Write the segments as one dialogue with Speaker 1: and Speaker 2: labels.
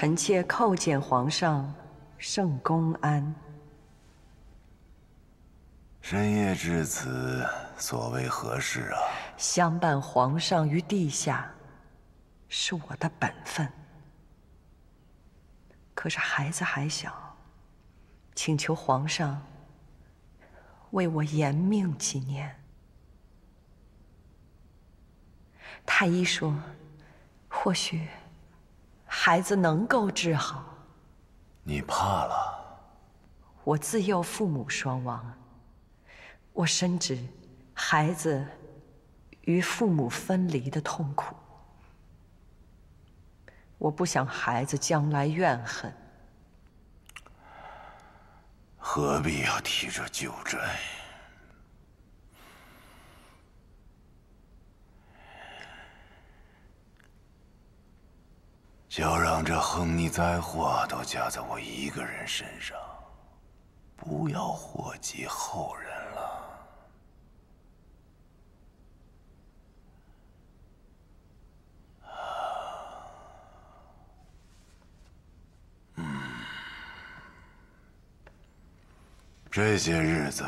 Speaker 1: 臣妾叩见皇上，圣公安。
Speaker 2: 深夜至此，所为何事啊？
Speaker 1: 相伴皇上于地下，是我的本分。可是孩子还小，请求皇上为我延命几年。太医说，或许孩子能够治好。
Speaker 2: 你怕了？
Speaker 1: 我自幼父母双亡，我深知孩子与父母分离的痛苦。我不想孩子将来怨恨。
Speaker 2: 何必要提这旧债？就让这横逆灾祸都加在我一个人身上，不要祸及后人了。嗯，这些日子，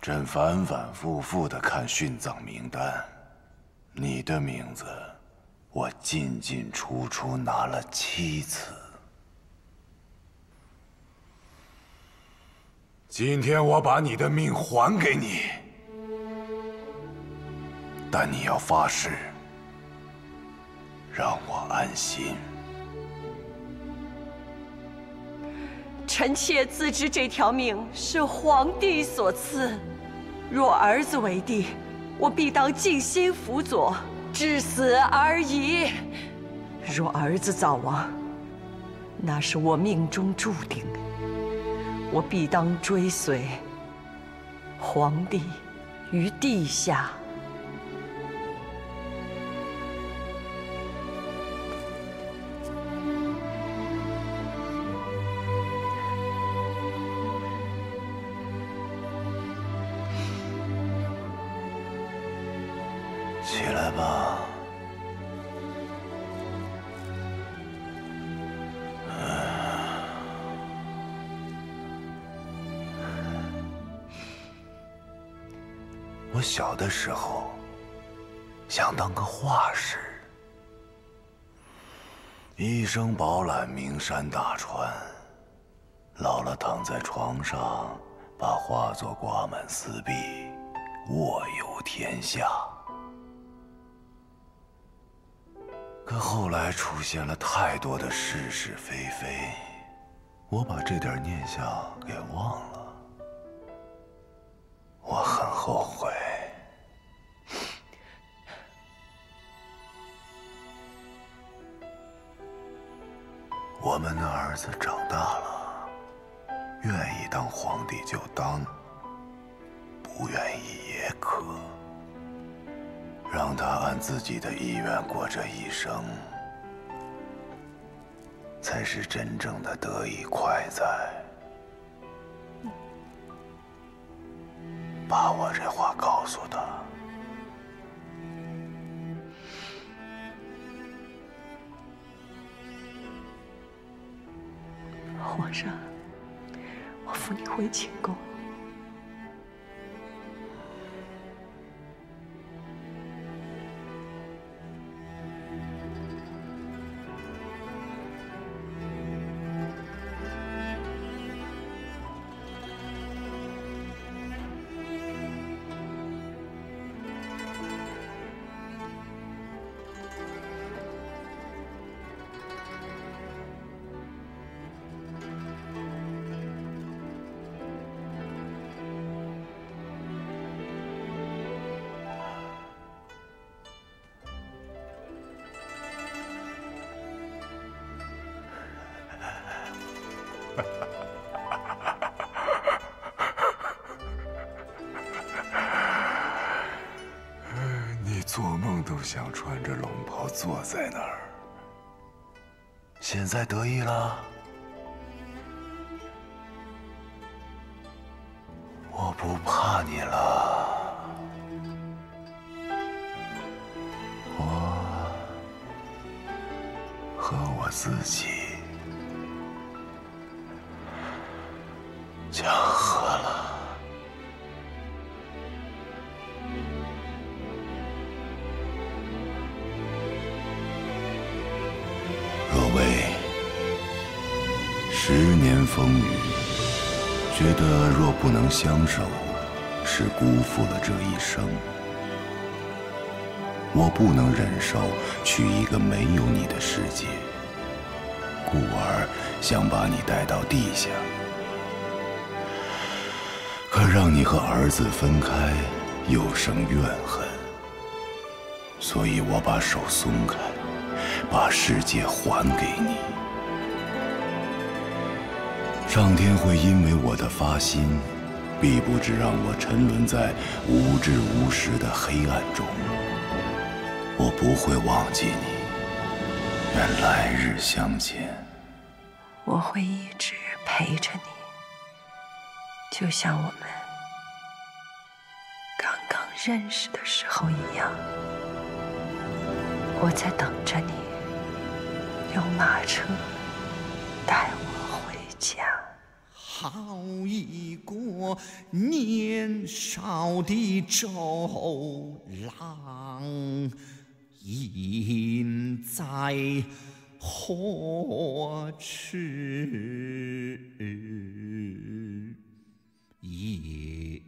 Speaker 2: 朕反反复复的看殉葬名单，你的名字。我进进出出拿了七次，今天我把你的命还给你，但你要发誓让我安心。
Speaker 1: 臣妾自知这条命是皇帝所赐，若儿子为帝，我必当尽心辅佐。至死而已。若儿子早亡，那是我命中注定，我必当追随皇帝于地下。
Speaker 2: 起来吧。我小的时候想当个画师，一生饱览名山大川，老了躺在床上，把画作挂满四壁，卧游天下。可后来出现了太多的是是非非，我把这点念想给忘了，我很后悔。我们的儿子长大了，愿意当皇帝就当，不愿意也可。让他按自己的意愿过这一生，才是真正的得意快哉。把我这话告诉他。
Speaker 1: 皇上，我扶你回寝宫。都想穿着龙袍坐在那儿，现在得意了？我不怕你了，我和我
Speaker 2: 自己。讲十年风雨，觉得若不能相守，是辜负了这一生。我不能忍受去一个没有你的世界，故而想把你带到地下。可让你和儿子分开，又生怨恨，所以我把手松开，把世界还给你。上天会因为我的发心，必不至让我沉沦在无知无识的黑暗中。我不会忘记你，愿来日相见。
Speaker 1: 我会一直陪着你，就像我们刚刚认识的时候一样。我在等着你，用马车带我回家。
Speaker 3: 好一个年少的周郎！隐在何处？也